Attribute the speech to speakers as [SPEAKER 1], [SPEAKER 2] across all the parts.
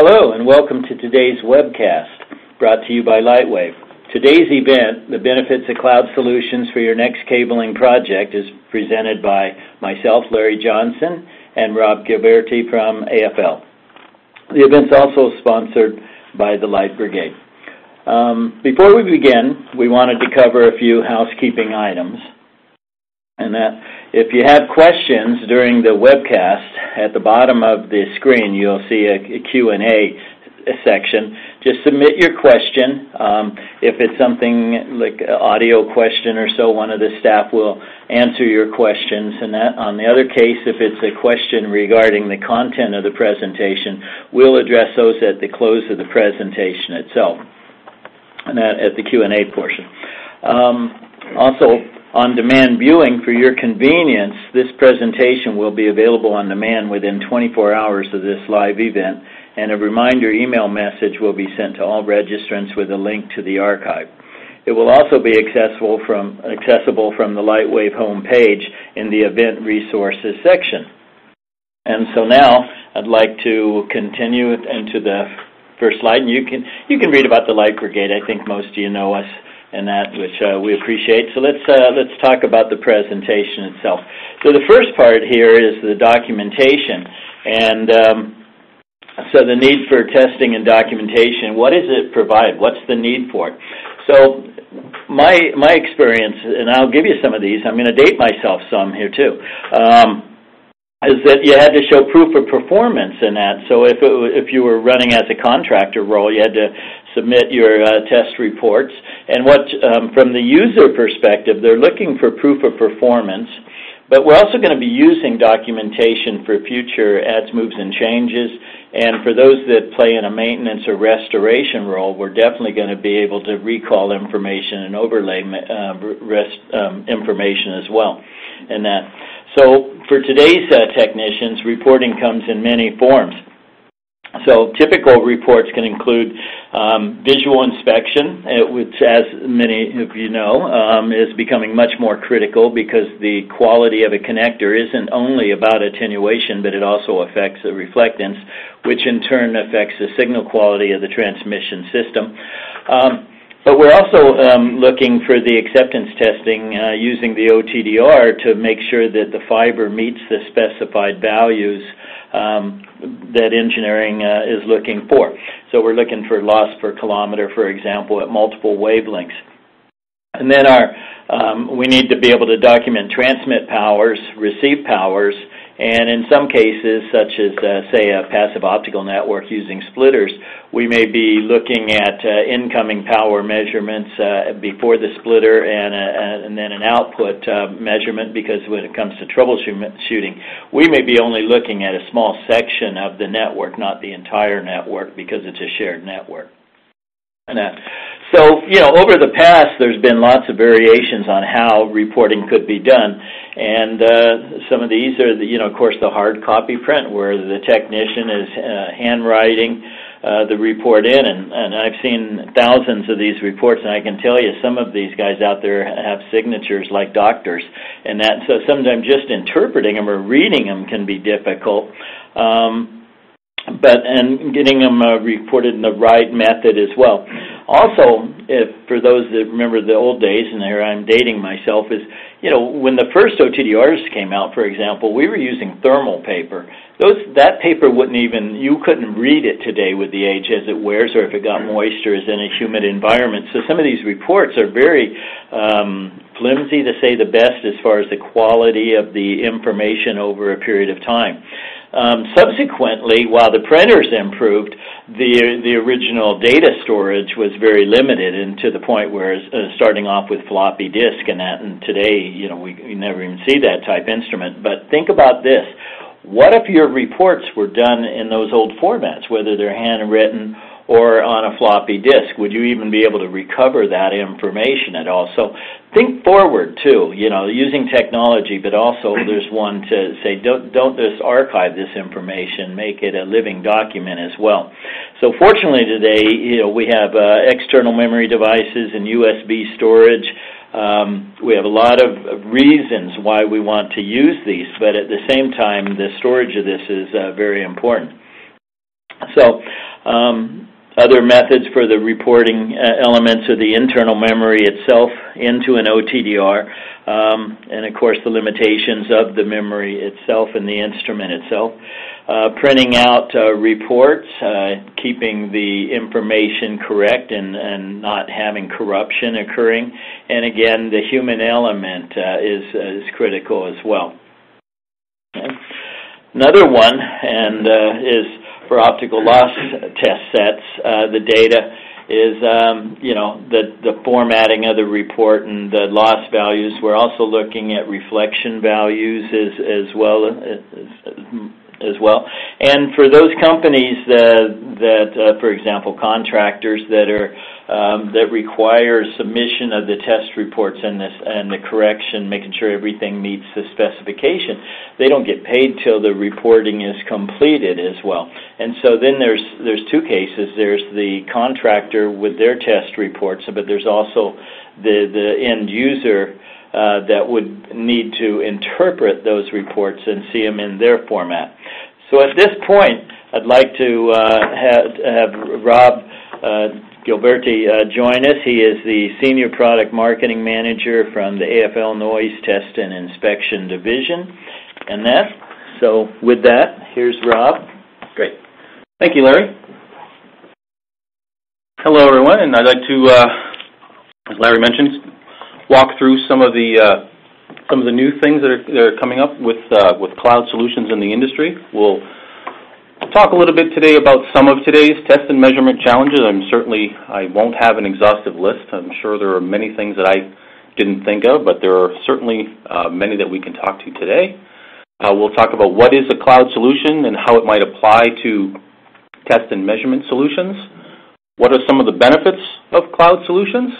[SPEAKER 1] Hello, and welcome to today's webcast, brought to you by Lightwave. Today's event, The Benefits of Cloud Solutions for Your Next Cabling Project, is presented by myself, Larry Johnson, and Rob Gilberti from AFL. The event's also sponsored by the Light Brigade. Um, before we begin, we wanted to cover a few housekeeping items. And that if you have questions during the webcast, at the bottom of the screen you'll see a, Q&A section. Just submit your question. Um, if it's something like an audio question or so, one of the staff will answer your questions. And that, on the other case, if it's a question regarding the content of the presentation, we'll address those at the close of the presentation itself, and that at the Q&A portion. Um, also, on-demand viewing for your convenience, this presentation will be available on demand within 24 hours of this live event and a reminder email message will be sent to all registrants with a link to the archive. It will also be accessible from, accessible from the Lightwave homepage in the Event Resources section. And so now I'd like to continue into the first slide, and you can you can read about the Light Brigade. I think most of you know us and that, which uh, we appreciate. So let's uh, let's talk about the presentation itself. So the first part here is the documentation, and um, so the need for testing and documentation, what does it provide? What's the need for it? So my my experience, and I'll give you some of these. I'm going to date myself some here too. Um, is that you had to show proof of performance in that. So if it, if you were running as a contractor role, you had to submit your uh, test reports. And what um, from the user perspective, they're looking for proof of performance. But we're also going to be using documentation for future adds, moves, and changes. And for those that play in a maintenance or restoration role, we're definitely going to be able to recall information and overlay uh, rest, um, information as well. And that. So for today's uh, technicians, reporting comes in many forms. So typical reports can include um, visual inspection, uh, which, as many of you know, um, is becoming much more critical because the quality of a connector isn't only about attenuation, but it also affects the reflectance, which in turn affects the signal quality of the transmission system. Um, but we're also um, looking for the acceptance testing uh, using the OTDR to make sure that the fiber meets the specified values um, that engineering uh, is looking for. So we're looking for loss per kilometer, for example, at multiple wavelengths. And then our, um, we need to be able to document transmit powers, receive powers, and in some cases, such as, uh, say, a passive optical network using splitters, we may be looking at uh, incoming power measurements uh, before the splitter and, uh, and then an output uh, measurement because when it comes to troubleshooting, we may be only looking at a small section of the network, not the entire network because it's a shared network. And, uh, so, you know, over the past, there's been lots of variations on how reporting could be done. And uh, some of these are, the, you know, of course, the hard copy print where the technician is uh, handwriting uh, the report in. And, and I've seen thousands of these reports, and I can tell you some of these guys out there have signatures like doctors. And that, so sometimes just interpreting them or reading them can be difficult. Um, but and getting them uh, reported in the right method as well. Also, if for those that remember the old days, and here I'm dating myself, is you know when the first OTDRs came out, for example, we were using thermal paper. Those that paper wouldn't even you couldn't read it today with the age as it wears, or if it got moisture, is in a humid environment. So some of these reports are very um, flimsy, to say the best, as far as the quality of the information over a period of time. Um, subsequently, while the printers improved, the the original data storage was very limited, and to the point where uh, starting off with floppy disk and that, and today, you know, we, we never even see that type instrument. But think about this: what if your reports were done in those old formats, whether they're handwritten or on a floppy disk? Would you even be able to recover that information at all? So think forward too, you know, using technology, but also there's one to say don't don't just archive this information, make it a living document as well. So fortunately today, you know, we have uh, external memory devices and USB storage. Um, we have a lot of reasons why we want to use these, but at the same time, the storage of this is uh, very important. So Um, other methods for the reporting uh, elements of the internal memory itself into an OTDR, um, and of course the limitations of the memory itself and the instrument itself. Uh, printing out uh, reports, uh, keeping the information correct and, and not having corruption occurring, and again the human element uh, is, is critical as well. Okay. Another one and uh, is for optical loss test sets, uh, the data is um, you know the the formatting of the report and the loss values. We're also looking at reflection values as as well as, as well. And for those companies that, that uh, for example, contractors that are um, that require submission of the test reports and this and the correction, making sure everything meets the specification, they don't get paid till the reporting is completed as well. And so then there's there's two cases. There's the contractor with their test reports, but there's also the the end user uh, that would need to interpret those reports and see them in their format. So at this point, I'd like to uh, have, have, Rob uh, Gilberti uh, join us. He is the Senior Product Marketing Manager from the AFL Noyes Test and Inspection Division. And that, so with that, here's Rob.
[SPEAKER 2] Great. Thank you, Larry. Hello, everyone, and I'd like to, uh, as Larry mentioned, walk through some of the uh, some of the new things that are, that are coming up with uh, with cloud solutions in the industry. We'll talk a little bit today about some of today's test and measurement challenges. I'm certainly I won't have an exhaustive list. I'm sure there are many things that I didn't think of, but there are certainly uh, many that we can talk to today. Uh, we'll talk about what is a cloud solution and how it might apply to test and measurement solutions. What are some of the benefits of cloud solutions?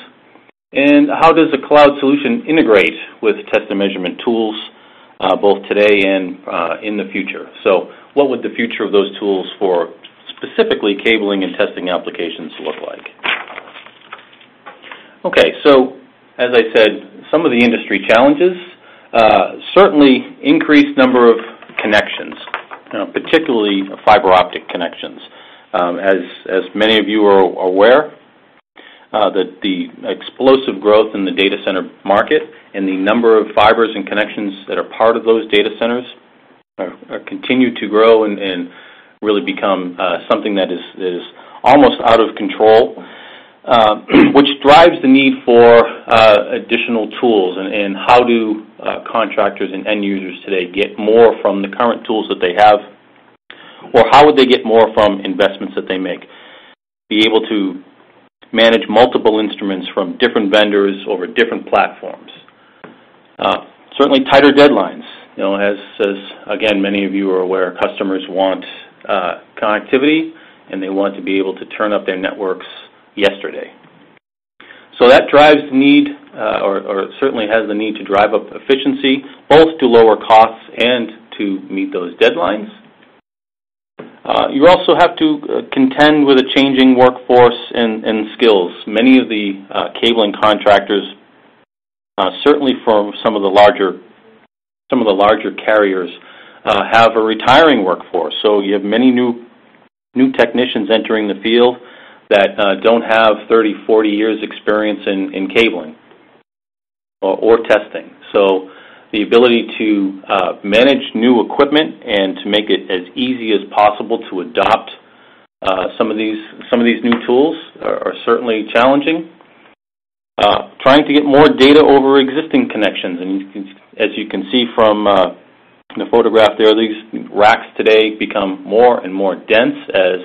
[SPEAKER 2] And how does a cloud solution integrate with test and measurement tools, uh, both today and uh, in the future? So what would the future of those tools for specifically cabling and testing applications look like? Okay, so as I said, some of the industry challenges, uh, certainly increased number of connections, you know, particularly fiber optic connections. Um, as, as many of you are aware, the, the explosive growth in the data center market and the number of fibers and connections that are part of those data centers continue to grow and, really become uh, something that is, almost out of control, uh, which drives the need for uh, additional tools and, how do uh, contractors and end users today get more from the current tools that they have, or how would they get more from investments that they make? Be able to manage multiple instruments from different vendors over different platforms. Uh, certainly tighter deadlines. You know, as, as again, many of you are aware, customers want uh, connectivity and they want to be able to turn up their networks yesterday. So that drives the need, uh, or, or certainly has the need to drive up efficiency, both to lower costs and to meet those deadlines. Uh, you also have to uh, contend with a changing workforce and, and skills. Many of the uh, cabling contractors, uh, certainly for some of the larger, some of the larger carriers, uh, have a retiring workforce. So you have many new, new technicians entering the field that don't have 30, 40 years experience in, in cabling or, or testing. So the ability to uh, manage new equipment and to make it as easy as possible to adopt uh, some of these some of these new tools are, certainly challenging. Uh, trying to get more data over existing connections, and as you can see from the photograph there, these racks today become more and more dense as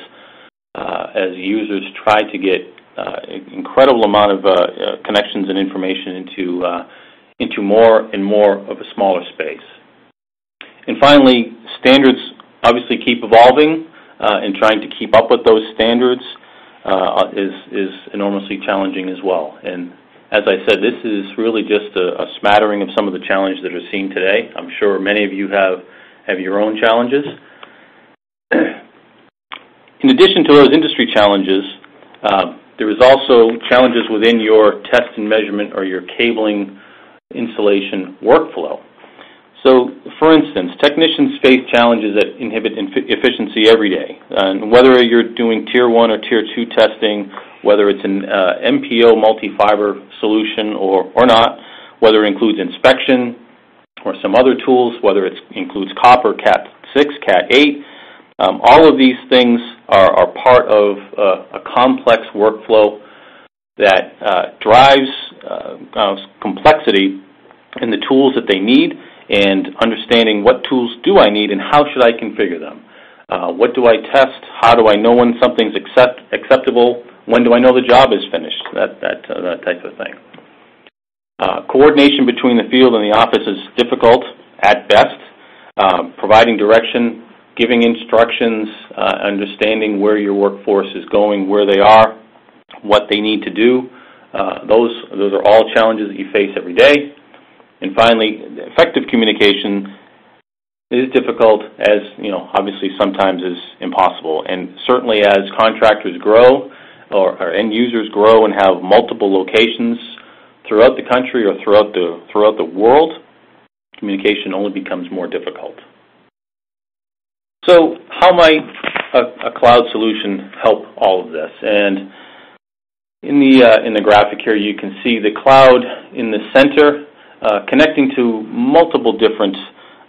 [SPEAKER 2] as users try to get incredible amount of connections and information into into more and more of a smaller space. And finally, standards obviously keep evolving, uh, and trying to keep up with those standards uh, is, is enormously challenging as well. And as I said, this is really just a, a smattering of some of the challenges that are seen today. I'm sure many of you have, have your own challenges. In addition to those industry challenges, uh, there is also challenges within your test and measurement or your cabling installation workflow. So, for instance, technicians face challenges that inhibit efficiency every day. And whether you're doing Tier 1 or Tier 2 testing, whether it's an uh, MPO multi-fiber solution or, or not, whether it includes inspection or some other tools, whether it includes copper, Cat 6, Cat 8, um, all of these things are, are part of uh, a complex workflow that uh, drives uh, uh, complexity in the tools that they need and understanding what tools do I need and how should I configure them. What do I test? How do I know when something's accept, acceptable? When do I know the job is finished? That, that, that type of thing. Uh, coordination between the field and the office is difficult at best. Providing direction, giving instructions, uh, understanding where your workforce is going, where they are, what they need to do. Uh, those, those are all challenges that you face every day. And finally, effective communication is difficult as, you know, obviously sometimes is impossible. And certainly as contractors grow or, or end users grow and have multiple locations throughout the country or throughout the, throughout the world, communication only becomes more difficult. So how might a, a cloud solution help all of this? And in the, uh, in the graphic here, you can see the cloud in the center uh, connecting to multiple different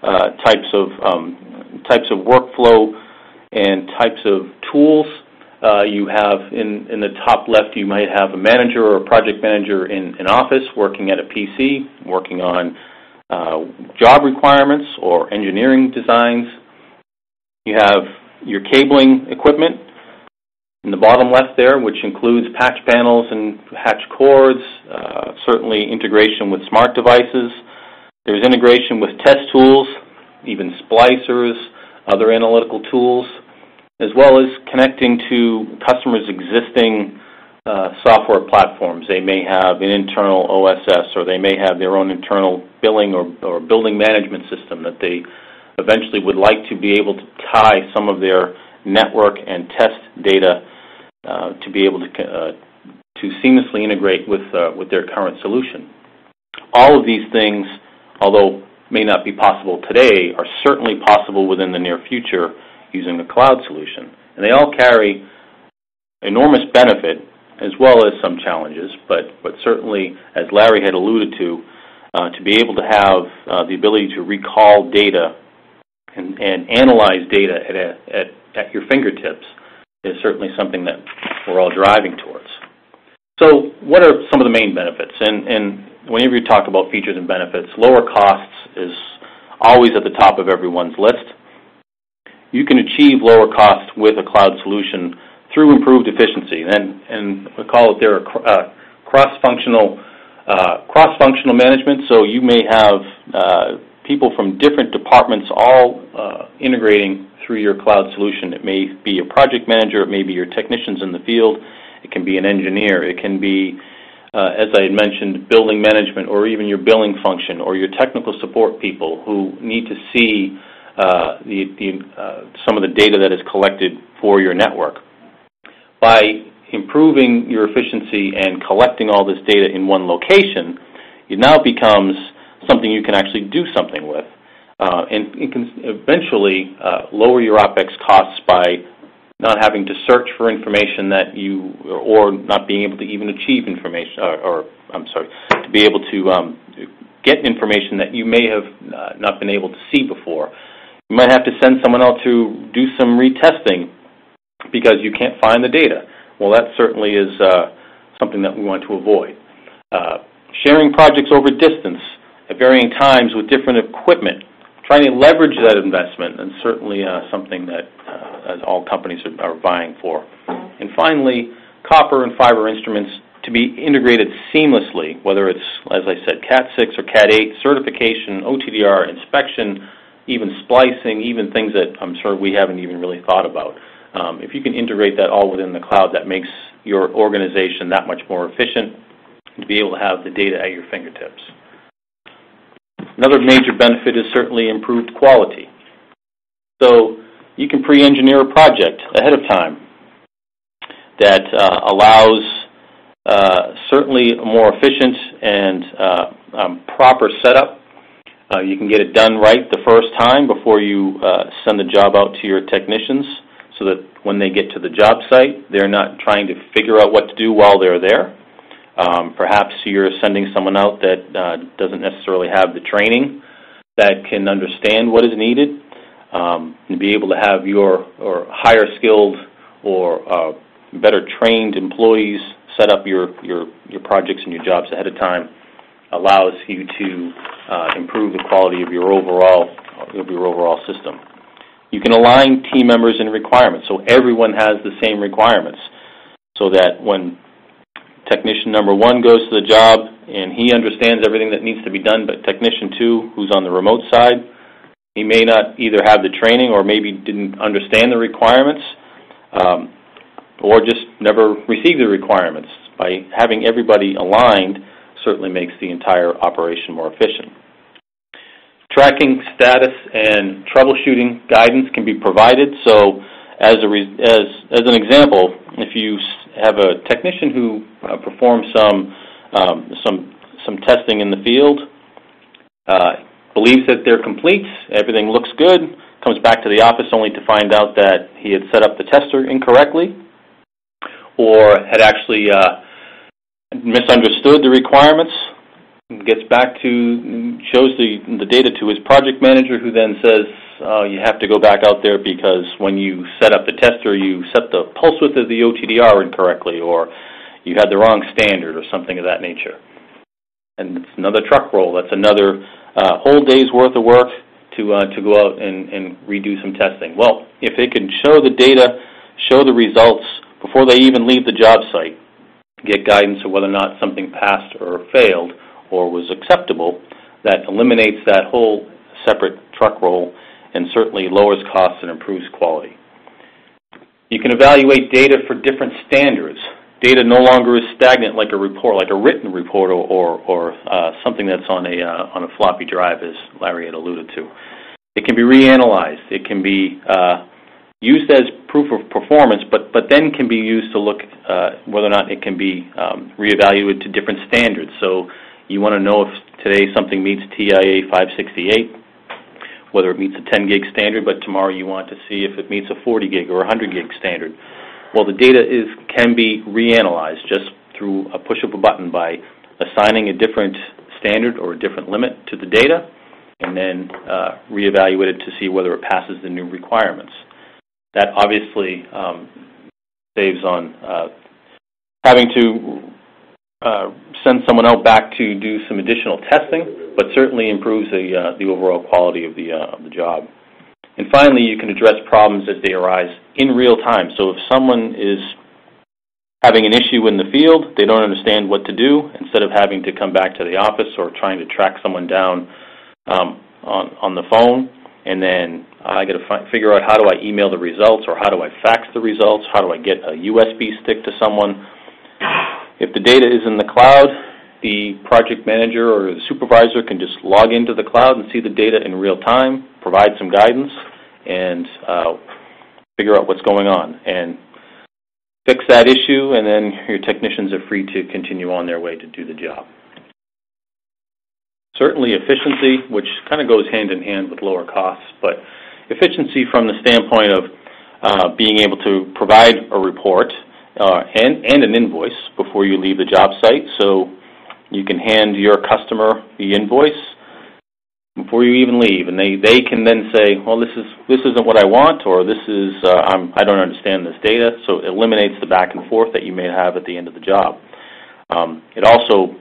[SPEAKER 2] uh, types of um, types of workflow and types of tools. You have in, in the top left, you might have a manager or a project manager in an office working at a PC, working on job requirements or engineering designs. You have your cabling equipment in the bottom left there, which includes patch panels and patch cords, uh, certainly integration with smart devices. There's integration with test tools, even splicers, other analytical tools, as well as connecting to customers' existing uh, software platforms. They may have an internal OSS or they may have their own internal billing or, or building management system that they eventually would like to be able to tie some of their network and test data to be able to uh, to seamlessly integrate with uh, with their current solution. All of these things, although may not be possible today, are certainly possible within the near future using a cloud solution, and they all carry enormous benefit as well as some challenges. But certainly, as Larry had alluded to, uh, to be able to have uh, the ability to recall data and, and analyze data at, a, at, at your fingertips is certainly something that we're all driving towards. So what are some of the main benefits? And, and whenever you talk about features and benefits, lower costs is always at the top of everyone's list. You can achieve lower costs with a cloud solution through improved efficiency. And, and we call it there uh, cross-functional uh, cross-functional management. So you may have uh, people from different departments all uh, integrating through your cloud solution. It may be your project manager, it may be your technicians in the field, it can be an engineer, it can be, uh, as I had mentioned, building management or even your billing function or your technical support people who need to see uh, the, the, uh, some of the data that is collected for your network. By improving your efficiency and collecting all this data in one location, it now becomes something you can actually do something with. Uh, and can eventually uh, lower your OPEX costs by not having to search for information that you, or not being able to even achieve information, or, or I'm sorry, to be able to um, get information that you may have uh, not been able to see before. You might have to send someone else to do some retesting because you can't find the data. Well, that certainly is uh, something that we want to avoid. Uh, sharing projects over distance at varying times with different equipment trying to leverage that investment, and certainly uh, something that uh, all companies are, are vying for. And finally, copper and fiber instruments to be integrated seamlessly, whether it's, as I said, Cat 6 or Cat 8, certification, OTDR, inspection, even splicing, even things that I'm sure we haven't even really thought about. Um, if you can integrate that all within the cloud, that makes your organization that much more efficient to be able to have the data at your fingertips. Another major benefit is certainly improved quality. So you can pre-engineer a project ahead of time that uh, allows uh, certainly a more efficient and uh, um, proper setup. Uh, you can get it done right the first time before you uh, send the job out to your technicians so that when they get to the job site, they're not trying to figure out what to do while they're there. Um, perhaps you're sending someone out that uh, doesn't necessarily have the training that can understand what is needed um, and be able to have your or higher skilled or uh, better trained employees set up your, your, your projects and your jobs ahead of time allows you to uh, improve the quality of your overall of your overall system. You can align team members and requirements so everyone has the same requirements, so that when technician number one goes to the job and he understands everything that needs to be done, but technician two, who's on the remote side, he may not either have the training or maybe didn't understand the requirements, um, or just never received the requirements. By having everybody aligned, certainly makes the entire operation more efficient. Tracking status and troubleshooting guidance can be provided. So, as, a as, as an example, if you have a technician who uh, performs some, um, some, some testing in the field, uh, believes that they're complete, everything looks good, comes back to the office only to find out that he had set up the tester incorrectly, or had actually uh, misunderstood the requirements, gets back to, shows the, the data to his project manager, who then says, uh, you have to go back out there because when you set up the tester, you set the pulse width of the OTDR incorrectly, or you had the wrong standard, or something of that nature. And it's another truck roll. That's another uh, whole day's worth of work to uh, to go out and, and redo some testing. Well, if they can show the data, show the results before they even leave the job site, get guidance of whether or not something passed or failed or was acceptable, that eliminates that whole separate truck roll and certainly lowers costs and improves quality. You can evaluate data for different standards. Data no longer is stagnant like a report, like a written report or, or, or uh, something that's on a, uh, on a floppy drive, as Larry had alluded to. It can be reanalyzed. It can be uh, used as proof of performance, but, but then can be used to look uh, whether or not it can be um, reevaluated to different standards. So you want to know if today something meets TIA 568, whether it meets a 10 gig standard, but tomorrow you want to see if it meets a 40 gig or 100 gig standard. Well, the data is can be reanalyzed just through a push of a button by assigning a different standard or a different limit to the data, and then uh, reevaluate it to see whether it passes the new requirements. That obviously um, saves on uh, having to uh, send someone out back to do some additional testing, but certainly improves the, uh, the overall quality of the, uh, of the job. And finally, you can address problems as they arise in real time. So if someone is having an issue in the field, they don't understand what to do, instead of having to come back to the office or trying to track someone down um, on, on the phone, and then I got to fi- figure out how do I email the results or how do I fax the results, how do I get a USB stick to someone. If the data is in the cloud, the project manager or the supervisor can just log into the cloud and see the data in real time, provide some guidance, and uh, figure out what's going on and fix that issue, and then your technicians are free to continue on their way to do the job. Certainly efficiency, which kind of goes hand in hand with lower costs, but efficiency from the standpoint of uh, being able to provide a report uh, and, and an invoice before you leave the job site. So you can hand your customer the invoice before you even leave, and they, they can then say, well, this is this isn't what I want, or this is uh, I'm, I don't understand this data. So it eliminates the back and forth that you may have at the end of the job. Um, it also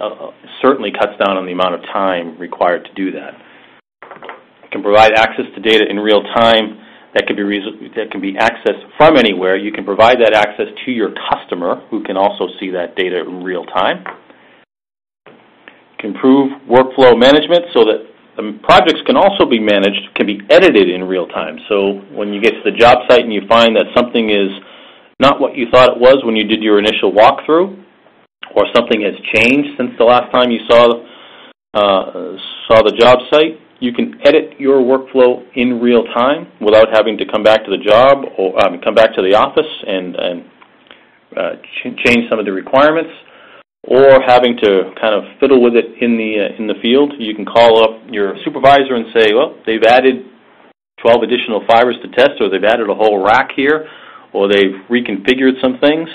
[SPEAKER 2] uh, certainly cuts down on the amount of time required to do that. It can provide access to data in real time that can be that can be accessed from anywhere. You can provide that access to your customer, who can also see that data in real time. You can improve workflow management so that the projects can also be managed, can be edited in real time. So when you get to the job site and you find that something is not what you thought it was when you did your initial walkthrough, or something has changed since the last time you saw uh, saw the job site, you can edit your workflow in real time without having to come back to the job or um, come back to the office and, and uh, ch change some of the requirements. or having to kind of fiddle with it in the uh, in the field, you can call up your supervisor and say, well, they've added 12 additional fibers to test, or they've added a whole rack here, or they've reconfigured some things.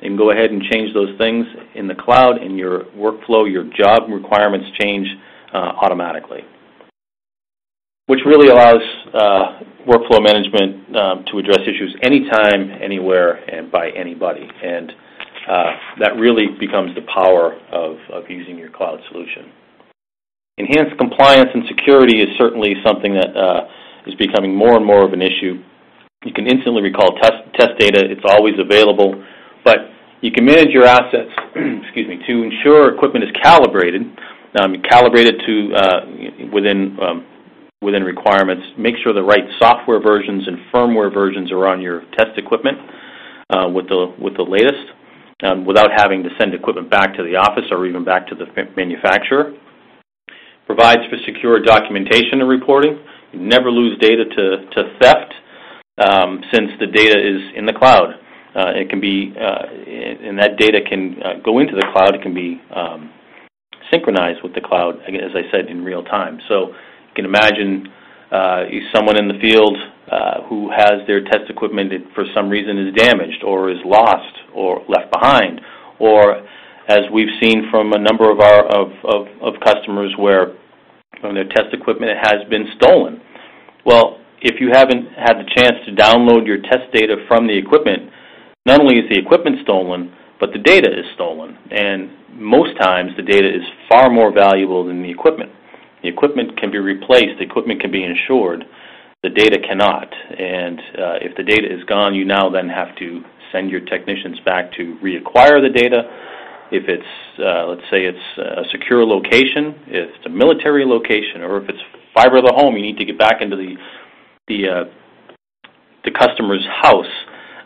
[SPEAKER 2] You can go ahead and change those things in the cloud, and your workflow, your job requirements change uh, automatically, which really allows uh, workflow management um, to address issues anytime, anywhere, and by anybody. And uh, that really becomes the power of, of using your cloud solution. Enhanced compliance and security is certainly something that uh, is becoming more and more of an issue. You can instantly recall test, test data. It's always available. But you can manage your assets, excuse me, to ensure equipment is calibrated, um, calibrated to uh, within um, within requirements. Make sure the right software versions and firmware versions are on your test equipment uh, with the with the latest, um, without having to send equipment back to the office or even back to the manufacturer. Provides for secure documentation and reporting. You never lose data to, to theft um, since the data is in the cloud. Uh, it can be, uh, and that data can uh, go into the cloud. It can be um, synchronized with the cloud, as I said, in real time. So can imagine uh, someone in the field uh, who has their test equipment for some reason is damaged or is lost or left behind, or as we've seen from a number of our of, of, of customers where their test equipment has been stolen. Well, if you haven't had the chance to download your test data from the equipment, not only is the equipment stolen, but the data is stolen. And most times the data is far more valuable than the equipment. The equipment can be replaced, the equipment can be insured, the data cannot. And uh, if the data is gone, you now then have to send your technicians back to reacquire the data. If it's, uh, let's say it's a secure location, if it's a military location, or if it's fiber of the home, you need to get back into the, the, uh, the customer's house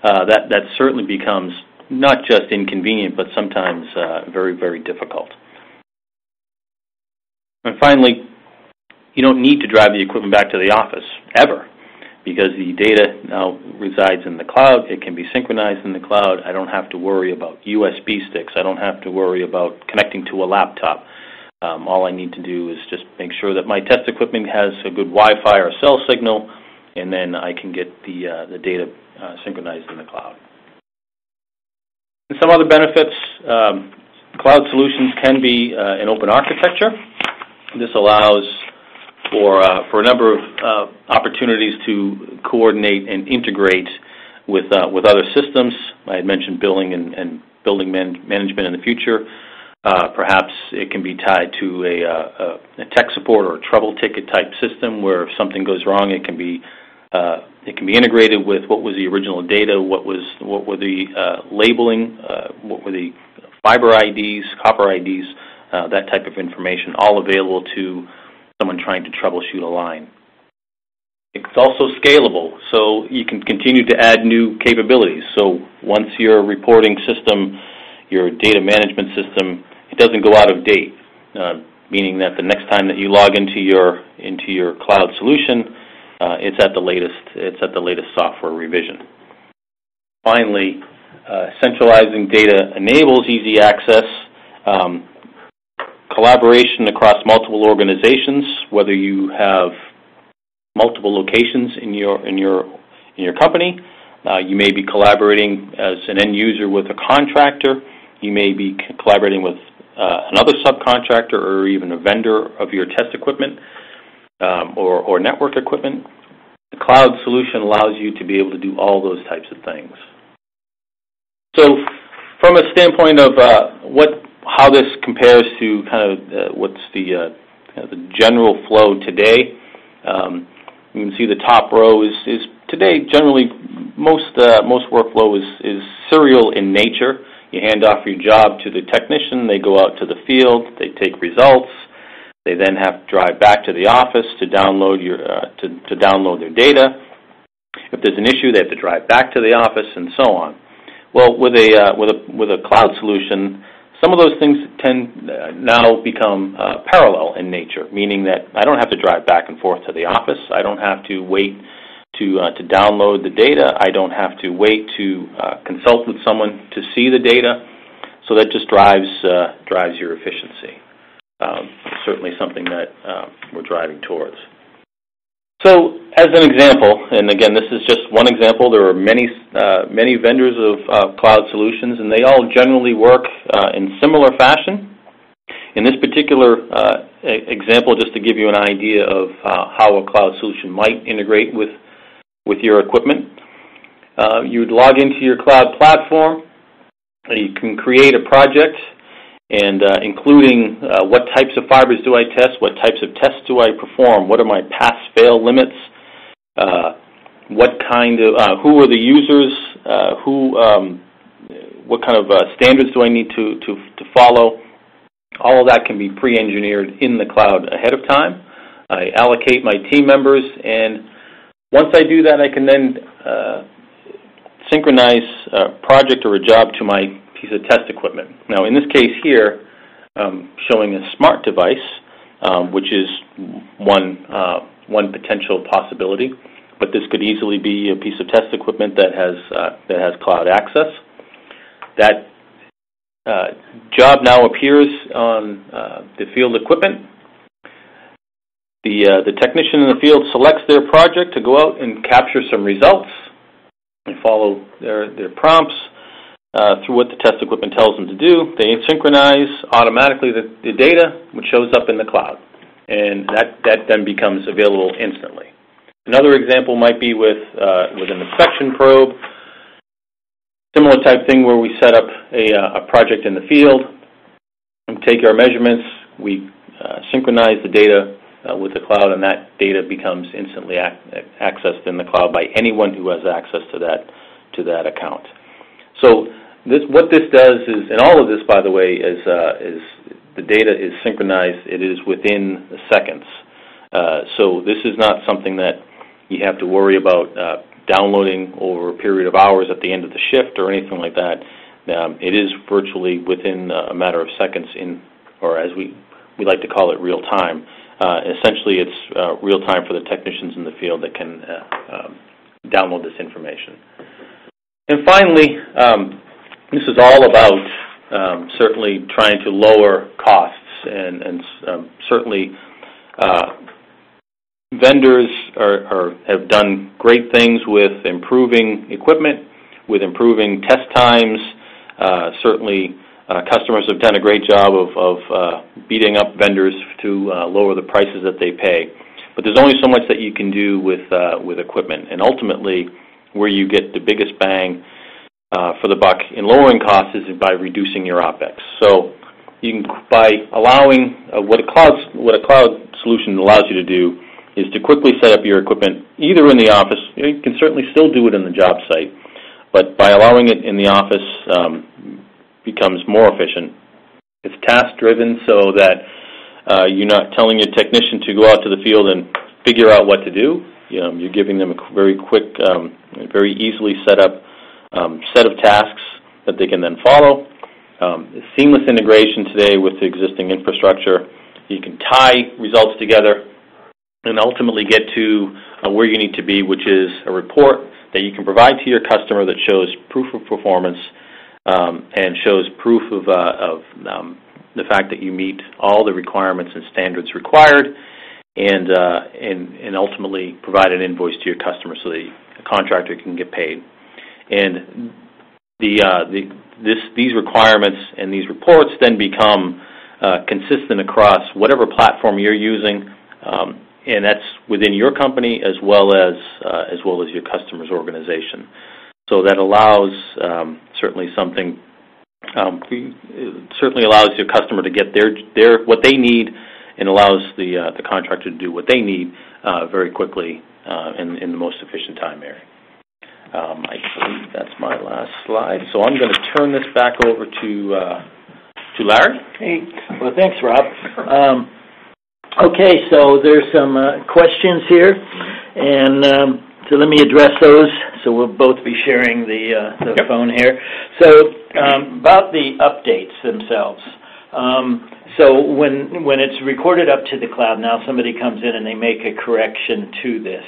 [SPEAKER 2] uh, that, that certainly becomes not just inconvenient, but sometimes uh, very, very difficult. And finally, you don't need to drive the equipment back to the office, ever, because the data now resides in the cloud. It can be synchronized in the cloud. I don't have to worry about USB sticks. I don't have to worry about connecting to a laptop. Um, all I need to do is just make sure that my test equipment has a good Wi-Fi or cell signal, and then I can get the, uh, the data uh, synchronized in the cloud. And some other benefits, um, cloud solutions can be uh, an open architecture. This allows for, uh, for a number of uh, opportunities to coordinate and integrate with, uh, with other systems. I had mentioned billing and, building man management in the future. Perhaps it can be tied to a, tech support or a trouble ticket type system where if something goes wrong, it can be it can be integrated with what was the original data, what was what were the labeling, what were the fiber IDs, copper IDs, uh, that type of information, all available to someone trying to troubleshoot a line. It's also scalable, so you can continue to add new capabilities. So once your reporting system, your data management system, it doesn't go out of date, uh, meaning that the next time that you log into your into your cloud solution, uh, it's at the latest it's at the latest software revision. Finally, uh, centralizing data enables easy access, um, collaboration across multiple organizations, whether you have multiple locations in your in your in your company. Uh, you may be collaborating as an end user with a contractor. You may be collaborating with uh, another subcontractor or even a vendor of your test equipment um, or, or network equipment. The cloud solution allows you to be able to do all those types of things. So from a standpoint of uh, what, how this compares to kind of uh, what's the, uh, the general flow today, um, you can see the top row is, is today generally most, uh, most workflow is, serial in nature. You hand off your job to the technician, they go out to the field, they take results, they then have to drive back to the office to download your to, to download their data. If there's an issue, they have to drive back to the office, and so on. Well, with a with a with a cloud solution, some of those things tend uh, now become uh, parallel in nature, meaning that I don't have to drive back and forth to the office. I don't have to wait to uh, to download the data. I don't have to wait to uh, consult with someone to see the data. So that just drives drives your efficiency. Certainly something that we're driving towards. So, as an example, and again, this is just one example, there are many uh, many vendors of uh, cloud solutions, and they all generally work uh, in similar fashion. In this particular example, just to give you an idea of how a cloud solution might integrate with with your equipment, you'd log into your cloud platform, you can create a project, and uh, including uh, what types of fibers do I test, what types of tests do I perform, what are my pass-fail limits, uh, what kind of, uh, who are the users, Who? Um, what kind of standards do I need to follow? All of that can be pre-engineered in the cloud ahead of time. I allocate my team members, and once I do that, I can then synchronize a project or a job to my piece of test equipment. Now, in this case here, I'm showing a smart device, um, which is one uh, one potential possibility, but this could easily be a piece of test equipment that has uh, that has cloud access. That uh, job now appears on uh, the field equipment. The the technician in the field selects their project to go out and capture some results and follow their, their prompts Uh, through what the test equipment tells them to do. They synchronize automatically the the data, which shows up in the cloud, and that that then becomes available instantly. Another example might be with uh, with an inspection probe. Similar type thing where we set up a uh, a project in the field and take our measurements. We synchronize the data with the cloud, and that data becomes instantly accessed in the cloud by anyone who has access to that to that account. What this does is, and all of this, by the way, uh, is the data is synchronized. It is within seconds. Uh, so this is not something that you have to worry about uh, downloading over a period of hours at the end of the shift or anything like that. Um, it is virtually within uh, a matter of seconds in, or as we like to call it, real time. Essentially, it's real time for the technicians in the field that can um, download this information. And finally, um, this is all about um, certainly trying to lower costs, and um, certainly uh, vendors have done great things with improving equipment, with improving test times. Uh, certainly, uh, customers have done a great job of beating up vendors to lower the prices that they pay. But there's only so much that you can do with equipment, and ultimately, where you get the biggest bang Uh, for the buck in lowering costs is by reducing your OpEx. So you can, by allowing uh, what a cloud what a cloud solution allows you to do is to quickly set up your equipment, either in the office, you can certainly still do it in the job site, but by allowing it in the office, um, becomes more efficient. It's task-driven so that uh, you're not telling your technician to go out to the field and figure out what to do. You're giving them a very quick, um, very easily set up Um, set of tasks that they can then follow. Um, seamless integration today with the existing infrastructure. You can tie results together and ultimately get to uh, where you need to be, which is a report that you can provide to your customer that shows proof of performance, um, and shows proof of uh, the fact that you meet all the requirements and standards required, uh, and ultimately provide an invoice to your customer so the contractor can get paid. And these requirements and these reports then become consistent across whatever platform you're using, and that's within your company as well as uh, as well as your customer's organization. So that allows um, certainly something um, certainly allows your customer to get their their what they need and allows the the contractor to do what they need very quickly and in the most efficient time area. Um, I believe that's my last slide. So I'm going to turn this back over to uh, to Larry.
[SPEAKER 1] Hey. Well, thanks, Rob. Um, okay, so there's some uh, questions here, and um, so let me address those. So we'll both be sharing the uh, the phone here. So um, about the updates themselves. Um, so when when it's recorded up to the cloud, now somebody comes in and they make a correction to this.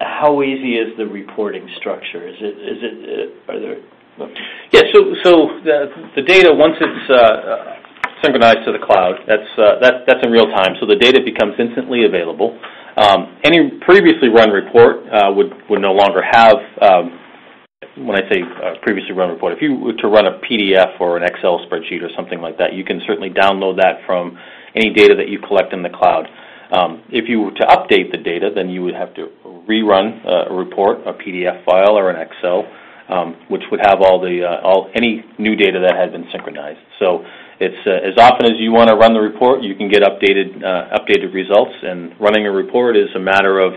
[SPEAKER 1] How easy is the reporting structure? Is it, is it, uh, are there?
[SPEAKER 2] Yeah. So, so the data, once it's uh, synchronized to the cloud, that's uh, that's in real time, so the data becomes instantly available. Um, any previously run report would would no longer have. Um, when I say previously run report, if you were to run a PDF or an Excel spreadsheet or something like that, you can certainly download that from any data that you collect in the cloud. Um, if you were to update the data, then you would have to rerun a report, a PDF file or an Excel, which would have all the uh, all any new data that had been synchronized. So it's uh, as often as you want to run the report, you can get updated updated results, and running a report is a matter of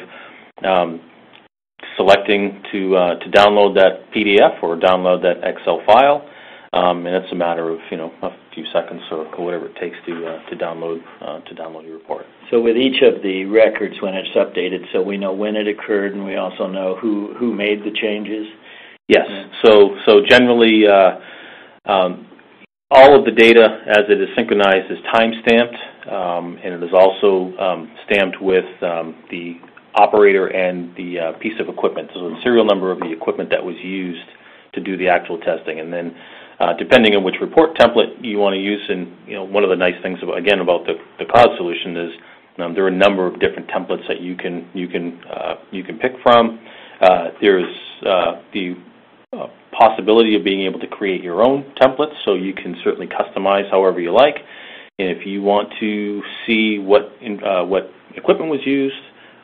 [SPEAKER 2] selecting to to download that PDF or download that Excel file. Um, and it's a matter of you know a few seconds or whatever it takes to to download to download your report.
[SPEAKER 1] So with each of the records when it's updated, so we know when it occurred, and we also know who who made the changes?
[SPEAKER 2] Yes. So so generally, uh, um, all of the data as it is synchronized is time-stamped, um, and it is also um, stamped with the operator and the uh, piece of equipment. So the serial number of the equipment that was used to do the actual testing. And then. Uh, depending on which report template you want to use, and you know, one of the nice things, about, again, about the cloud solution is Um, there are a number of different templates that you can you can uh, you can pick from. Uh, there's uh, the uh, possibility of being able to create your own templates, so you can certainly customize however you like. And If you want to see what what equipment was used,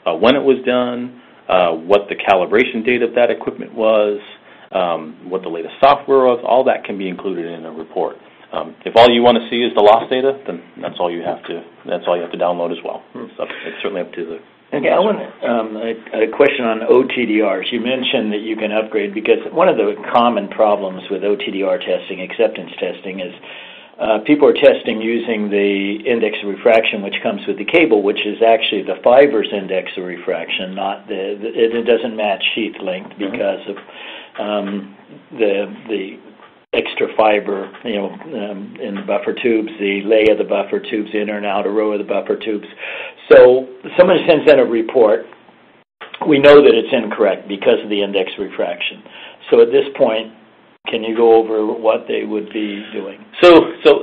[SPEAKER 2] when it was done, what the calibration date of that equipment was, um, what the latest software was, all that can be included in a report. Um, if all you want to see is the loss data, then that's all you have to that's all you have to download as well. Hmm. It's certainly up to the
[SPEAKER 1] Okay. Um, a question on OTDRs. You mentioned that you can upgrade because one of the common problems with OTDR testing, acceptance testing, is uh, people are testing using the index of refraction, which comes with the cable, which is actually the fiber's index of refraction. Not the it doesn't match sheath length mm-hmm. because of um, the the extra fiber you know, um, in the buffer tubes, the lay of the buffer tubes, the inner and outer row of the buffer tubes. So, someone sends in a report, we know that it's incorrect because of the index refraction. So at this point, can you go over what they would be doing?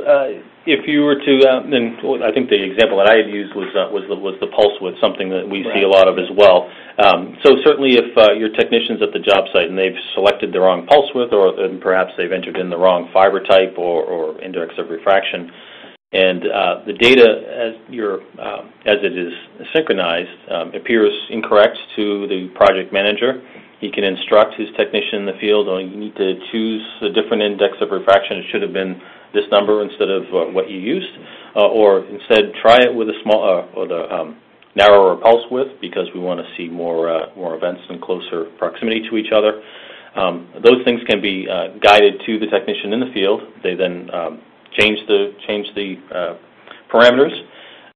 [SPEAKER 2] Uh, If you were to, uh, I think the example that I had used was uh, was the pulse width, something that we see a lot of as well. Um, so certainly if uh, your technician's at the job site and they've selected the wrong pulse width, or perhaps they've entered in the wrong fiber type or index of refraction, and the data as your uh, as it is synchronized um, appears incorrect to the project manager, he can instruct his technician in the field, "Oh, you need to choose a different index of refraction. It should have been this number instead of uh, what you used." Uh, or instead, try it with a small uh, or the um, narrower pulse width because we want to see more more events in closer proximity to each other. Um, those things can be guided to the technician in the field. They then um, change the change the parameters,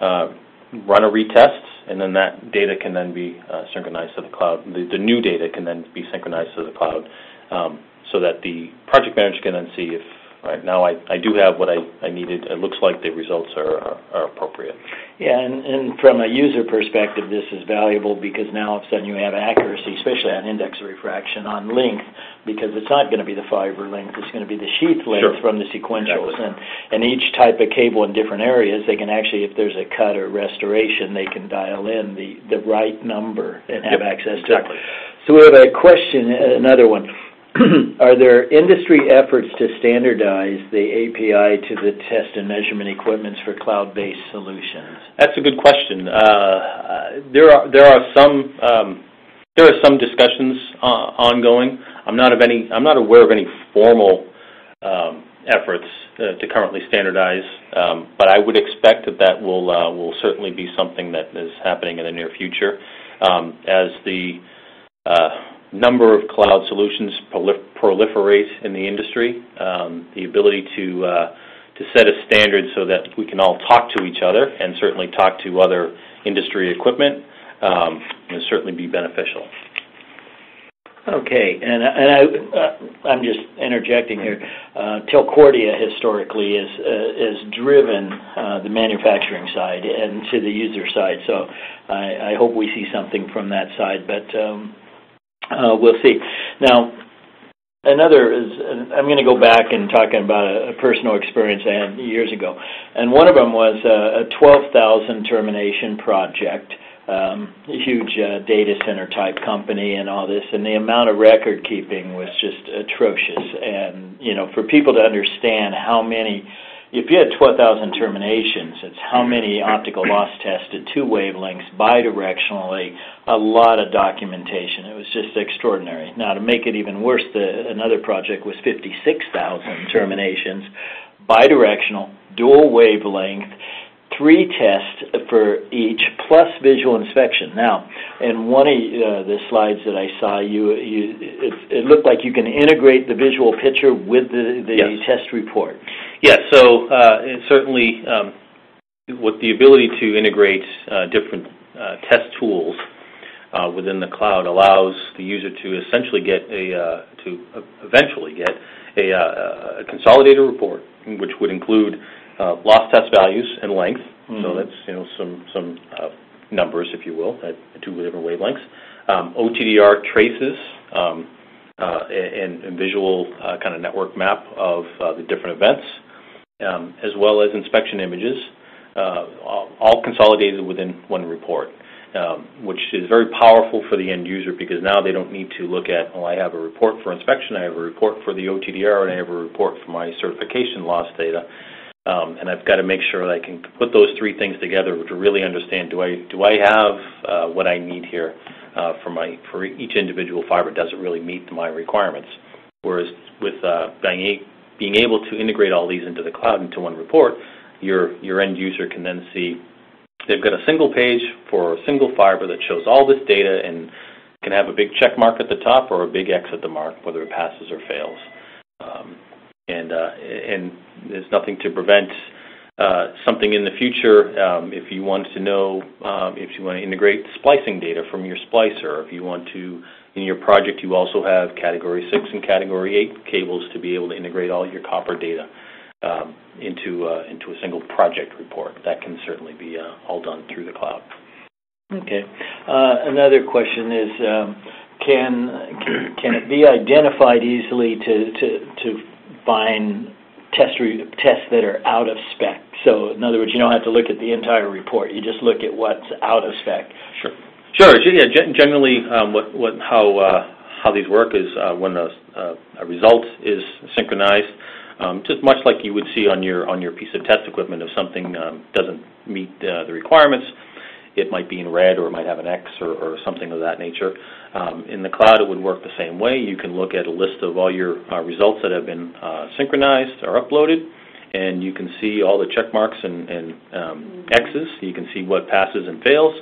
[SPEAKER 2] run a retest, and then that data can then be synchronized to the cloud. The new data can then be synchronized to the cloud, so that the project manager can then see if, now I I do have what I I needed. It looks like the results are are appropriate.
[SPEAKER 1] Yeah. And, and from a user perspective, this is valuable because now all of a sudden you have accuracy, especially on index refraction on length, because it's not going to be the fiber length, it's going to be the sheath length.
[SPEAKER 2] Sure
[SPEAKER 1] from the sequentials.
[SPEAKER 2] Exactly.
[SPEAKER 1] Each type of cable in different areas, they can actually, if there's a cut or restoration, they can dial in the the right number and have access to it.
[SPEAKER 2] Exactly.
[SPEAKER 1] We have a question, another one. Are there industry efforts to standardize the API to the test and measurement equipments for cloud-based solutions?
[SPEAKER 2] That's a good question. Uh, there are there are some um there are some discussions uh, ongoing. I'm not of any I'm not aware of any formal um, efforts uh, to currently standardize. Um, but I would expect that that will certainly be something that is happening in the near future. Um, as the number of cloud solutions proliferate in the industry, um, the ability to uh, to set a standard so that we can all talk to each other and certainly talk to other industry equipment, um, will certainly be beneficial.
[SPEAKER 1] Okay. And, and uh, I'm just interjecting here. Uh, Telcordia historically has driven the manufacturing side and to the user side. So I hope we see something from that side, but um, we'll see. Now, another is, I'm going to go back and talking about a, a, personal experience I had years ago, and one of them was a, a 12,000 termination project, um, a huge uh, data center type company and all this, and the amount of record keeping was just atrocious. And you know, for people to understand how many if you had 12,000 terminations, it's how many optical loss tests at two wavelengths, bidirectionally, a lot of documentation. It was just extraordinary. Now, to make it even worse, the, another project was 56,000 terminations, bidirectional, dual wavelength, three tests for each plus visual inspection. Now, in one of uh, the slides that I saw, you, you it, it, looked like you can integrate the visual picture with the, the yes. test report.
[SPEAKER 2] Yes, so uh, certainly um, with the ability to integrate uh, different uh, test tools uh, within the cloud allows the user to essentially get a uh, to eventually get a, uh, a, consolidated report, which would include loss test values and length. Mm-hmm. So that's you know some some numbers, if you will, at two different wavelengths. Um, OTDR traces. Um, and, and, visual kind of network map of the different events um, as well as inspection images, uh, all consolidated within one report, um, which is very powerful for the end user because now they don't need to look at, well, I have a report for inspection, I have a report for the OTDR, and I have a report for my certification loss data. Um, and I've got to make sure that I can put those three things together to really understand do I do I have uh, what I need here uh, for my for each individual fiber? Does it really meet my requirements? Whereas with uh, being able to integrate all these into the cloud into one report, your, your end user can then see they've got a single page for a single fiber that shows all this data and can have a big check mark at the top or a big X at the mark, whether it passes or fails. Um, there's nothing to prevent uh, something in the future um, if you want to know um, if you want to integrate splicing data from your splicer, if you want to in your project, you also have Category 6 and Category 8 cables to be able to integrate all your copper data um, into, uh, into a single project report. That can certainly be uh, all done through the cloud.
[SPEAKER 1] Okay. Uh, another question is, can, can it be identified easily to, find test re- tests that are out of spec? So in other words, you don't have to look at the entire report. You just look at what's out of spec.
[SPEAKER 2] Sure. Sure. Yeah. Generally, um, what, what, how, uh, how these work is uh, when a, uh, a result is synchronized, um, just much like you would see on your on your piece of test equipment. If something um, doesn't meet uh, the requirements, it might be in red or it might have an X or, or something of that nature. Um, in the cloud, it would work the same way. You can look at a list of all your uh, results that have been uh, synchronized or uploaded, and you can see all the check marks and, and um, X's. You can see what passes and fails.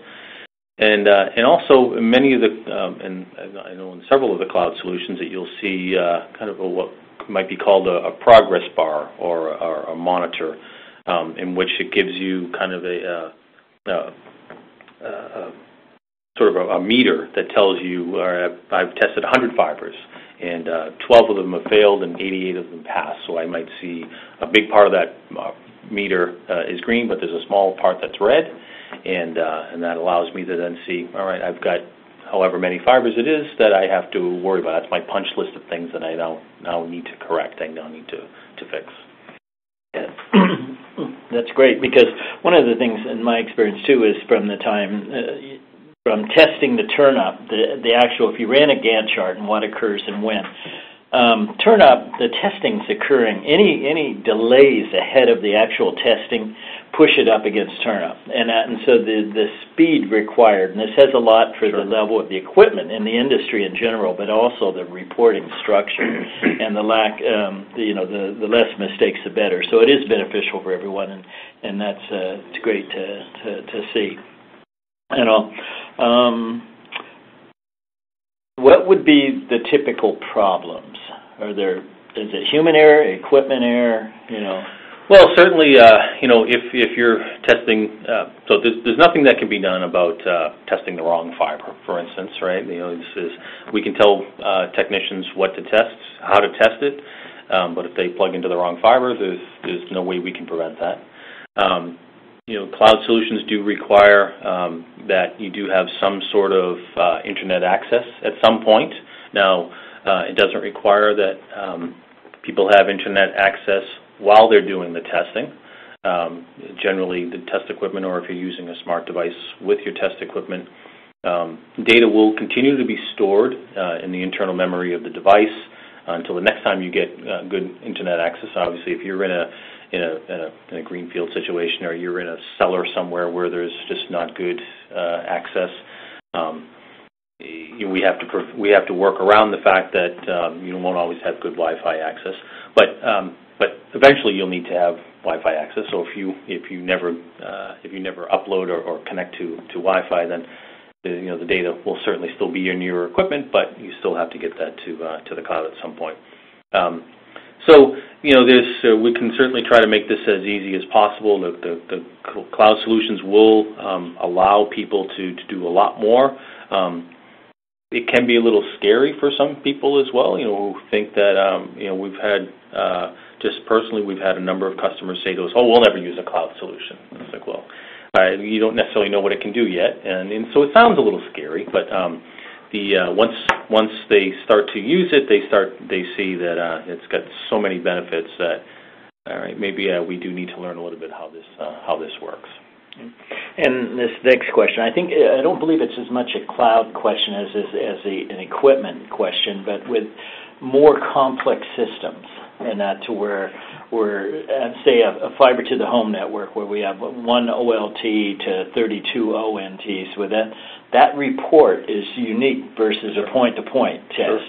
[SPEAKER 2] And uh, and also many of the um, and I know in several of the cloud solutions that you'll see uh, kind of a, what might be called a, a progress bar or, or a monitor, um, in which it gives you kind of a, uh, uh, sort of a, meter that tells you uh, I've tested 100 fibers and uh, 12 of them have failed and 88 of them passed. So I might see a big part of that meter is green, but there's a small part that's red and uh, and that allows me to then see, all right, I've got however many fibers it is that I have to worry about. That's my punch list of things that I now now need to correct. I now need to to fix.
[SPEAKER 1] That's great because one of the things in my experience too is from the time uh, from testing the turn up, the the actual if you ran a Gantt chart and what occurs and when. Um, turn up, the testing's occurring. Any any delays ahead of the actual testing push it up against turnup. And, uh, and so the, the speed required, and this has a lot for sure. the level of the equipment in the industry in general, but also the reporting structure and the lack, um, the, you know, the, the less mistakes, the better. So it is beneficial for everyone, and, and that's uh, it's great to, to, to see. You know, um, what would be the typical problems? Are there is it human error, equipment error, you know?
[SPEAKER 2] Well, certainly, uh, you know, if if you're testing, uh, so there's, there's nothing that can be done about uh, testing the wrong fiber, for instance, right? You know, this is we can tell uh, technicians what to test, how to test it, um, but if they plug into the wrong fiber, there's there's no way we can prevent that. Um, you know, cloud solutions do require um, that you do have some sort of uh, internet access at some point. Now, Uh, it doesn't require that um, people have internet access while they're doing the testing. Um, generally, the test equipment, or if you're using a smart device with your test equipment, um, data will continue to be stored uh, in the internal memory of the device until the next time you get uh, good internet access. Obviously, if you're in a in a, in a, in a greenfield situation or you're in a cellar somewhere where there's just not good uh, access, um, we have to we have to work around the fact that um, you won't always have good Wi-Fi access. But um, but eventually you'll need to have Wi-Fi access. So if you if you never uh, if you never upload or, or connect to to Wi-Fi, then the, you know the data will certainly still be in your equipment, but you still have to get that to uh, to the cloud at some point. Um, so you know, there's uh, we can certainly try to make this as easy as possible. The, the, the cloud solutions will um, allow people to to do a lot more. Um, it can be a little scary for some people as well. You know, who think that um, you know we've had uh, just personally we've had a number of customers say to us, "Oh, we'll never use a cloud solution." And it's like, well, uh, you don't necessarily know what it can do yet, and, and so it sounds a little scary. But um, the uh, once once they start to use it, they start they see that uh, it's got so many benefits that all right, maybe uh, we do need to learn a little bit how this uh, how this works.
[SPEAKER 1] And this next question, I think I don't believe it's as much a cloud question as as, as a, an equipment question, but with more complex systems, and that to where we're uh, say a, a fiber to the home network where we have one OLT to 32 ONTs. With that, that report is unique versus a point-to-point test. Sure.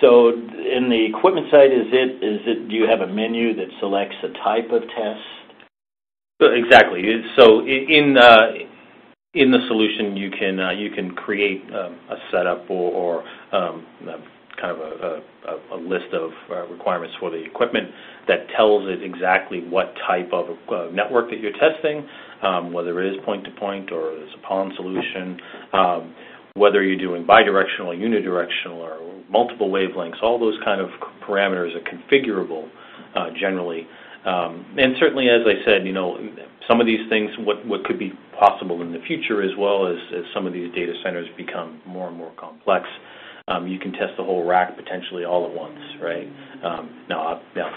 [SPEAKER 1] So in the equipment side, is it is it do you have a menu that selects a type of test?
[SPEAKER 2] Exactly. So in uh, in the solution, you can uh, you can create um, a setup or, or um, kind of a, a, a list of uh, requirements for the equipment that tells it exactly what type of uh, network that you're testing, um, whether it is point-to-point or it's a PON solution, um, whether you're doing bidirectional unidirectional or multiple wavelengths. All those kind of parameters are configurable uh, generally um, and certainly, as I said, you know, some of these things, what, what could be possible in the future as well as, as some of these data centers become more and more complex, um, you can test the whole rack potentially all at once, right? Um, now, now,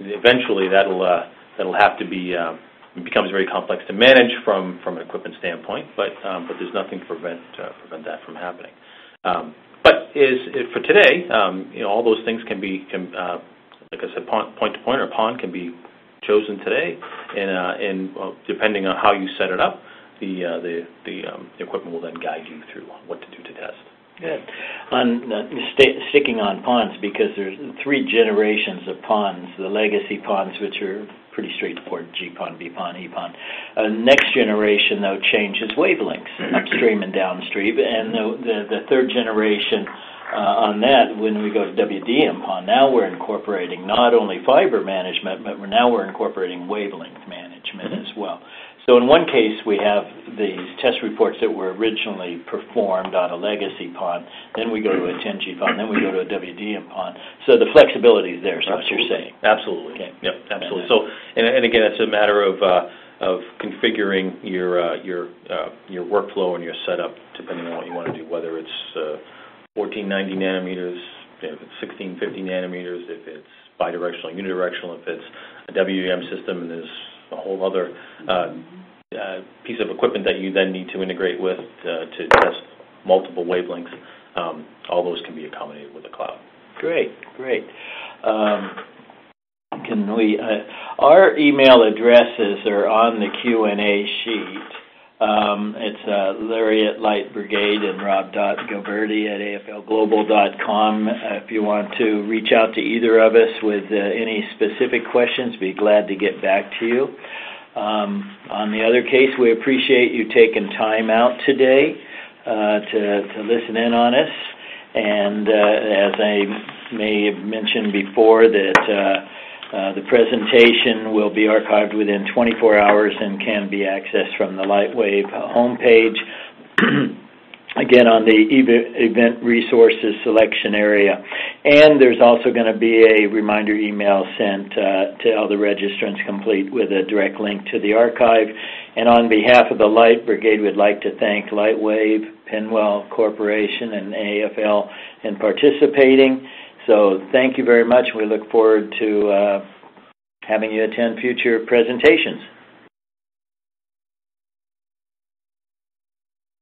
[SPEAKER 2] eventually that'll uh, that'll have to be uh, it becomes very complex to manage from from an equipment standpoint, but um, but there's nothing to prevent uh, prevent that from happening. Um, but is for today, um, you know, all those things can be can uh, like I said, point to point or PON can be chosen today, and uh, and well, depending on how you set it up, the uh, the the, um, the equipment will then guide you through what to do to test.
[SPEAKER 1] Good. On uh, st- sticking on PONs because there's three generations of PONs. The legacy PONs, which are pretty straightforward: G pond, GPON, BPON, EPON. Uh, next generation, though, changes wavelengths upstream and downstream, and the the, the third generation uh, on that when we go to WDM-PON. Now we're incorporating not only fiber management, but we're now we're incorporating wavelength management mm-hmm. as well. So in one case, we have these test reports that were originally performed on a legacy PON. Then we go to a 10G PON. Then we go to a WDM PON. So the flexibility is there. Is what you're saying?
[SPEAKER 2] Absolutely. Okay. Yep. Absolutely. So and, and again, it's a matter of. Uh, of configuring your uh, your uh, your workflow and your setup depending on what you want to do, whether it's uh, 1490 nanometers, if it's 1650 nanometers, if it's bidirectional, unidirectional, if it's a WDM system, and there's a whole other uh, uh, piece of equipment that you then need to integrate with uh, to test multiple wavelengths. Um, all those can be accommodated with the cloud.
[SPEAKER 1] Great, great. Um, can we? Uh, our email addresses are on the Q and A sheet. Um, it's uh, Larry at Light Brigade and Rob Gilberti at AFLGlobal.com. Uh, if you want to reach out to either of us with uh, any specific questions, be glad to get back to you. Um, on the other case, we appreciate you taking time out today uh, to, to listen in on us. And uh, as I may have mentioned before, that uh, the presentation will be archived within 24 hours and can be accessed from the Lightwave homepage. again on the event resources selection area. And there's also going to be a reminder email sent uh, to all the registrants complete with a direct link to the archive. And on behalf of the Light Brigade, we'd like to thank Lightwave, PennWell Corporation, and AFL in participating. So thank you very much. We look forward to uh, having you attend future presentations.